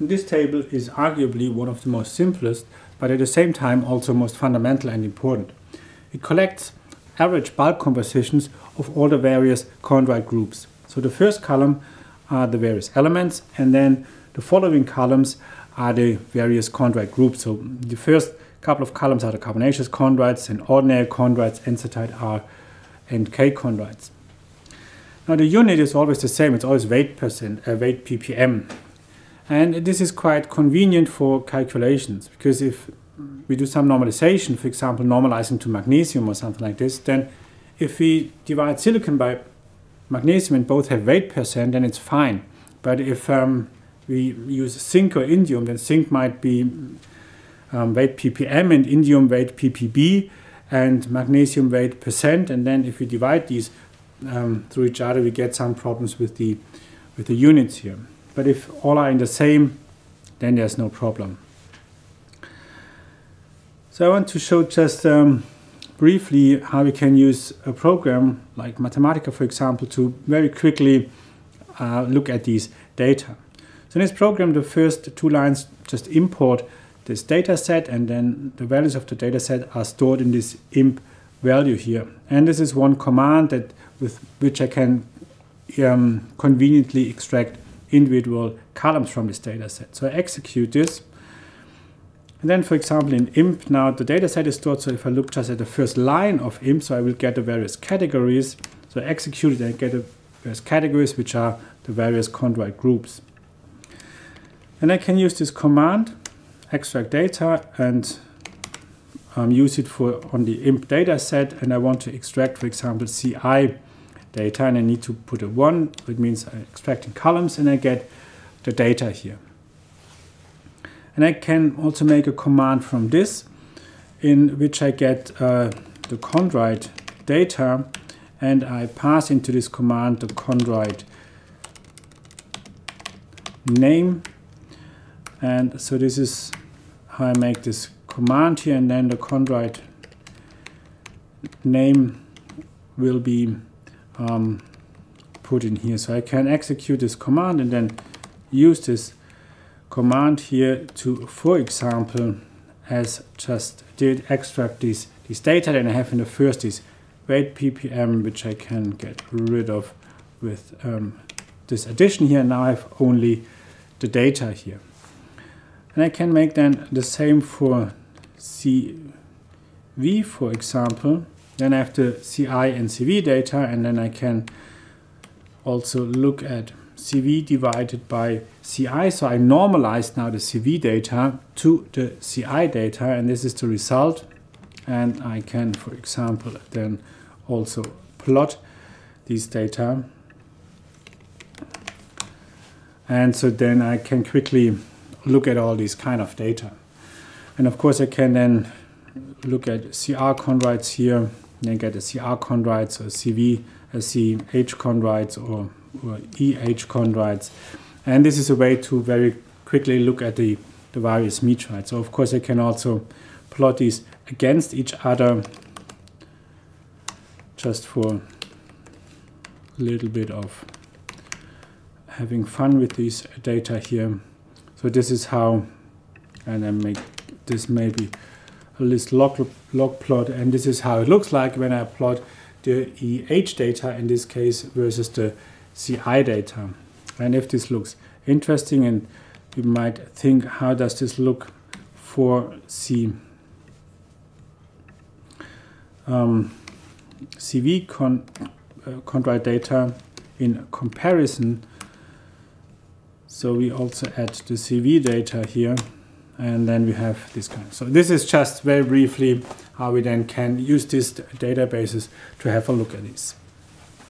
this table is arguably one of the most simplest, but at the same time also most fundamental and important. It collects average bulk compositions of all the various chondrite groups. So the first column are the various elements, and then the following columns are the various chondrite groups. So the first couple of columns are the carbonaceous chondrites and ordinary chondrites, enstatite R and K chondrites. Now the unit is always the same, it's always weight percent, uh, weight ppm. And this is quite convenient for calculations because if we do some normalization, for example, normalizing to magnesium or something like this, then if we divide silicon by magnesium and both have weight percent, then it's fine. But if um, we use zinc or indium, then zinc might be um, weight ppm and indium weight ppb and magnesium weight percent. And then if we divide these um, through each other, we get some problems with the, with the units here. But if all are in the same, then there's no problem. So I want to show just um, briefly how we can use a program like Mathematica, for example, to very quickly uh, look at these data. So in this program, the first two lines just import this data set and then the values of the data set are stored in this imp value here. And this is one command that with which I can um, conveniently extract individual columns from this data set. So I execute this. And then, for example, in IMP, now the data set is stored. So if I look just at the first line of IMP, so I will get the various categories. So I execute it and get the various categories, which are the various chondrite groups. And I can use this command, extract data, and um, use it for on the IMP data set. And I want to extract, for example, CI data and I need to put a 1, which means I'm extracting columns and I get the data here. And I can also make a command from this in which I get uh, the chondrite data and I pass into this command the chondrite name and so this is how I make this command here and then the chondrite name will be um, put in here. So I can execute this command and then use this command here to, for example, as just did extract these, these data that I have in the first is weight ppm, which I can get rid of with um, this addition here. Now I have only the data here. And I can make then the same for CV, for example. Then I have the CI and CV data, and then I can also look at CV divided by CI. So I normalize now the CV data to the CI data, and this is the result. And I can, for example, then also plot these data. And so then I can quickly look at all these kind of data. And of course I can then look at CR chondrites here then get a CR chondrites or CV, a CH chondrites or, or EH chondrites. And this is a way to very quickly look at the, the various meteorites. So of course I can also plot these against each other just for a little bit of having fun with these data here. So this is how, and then make this maybe a list log, log plot and this is how it looks like when I plot the EH data in this case versus the CI data. And if this looks interesting and you might think how does this look for C, um, CV con, uh, data in comparison. So we also add the CV data here and then we have this kind. So this is just very briefly how we then can use these databases to have a look at this.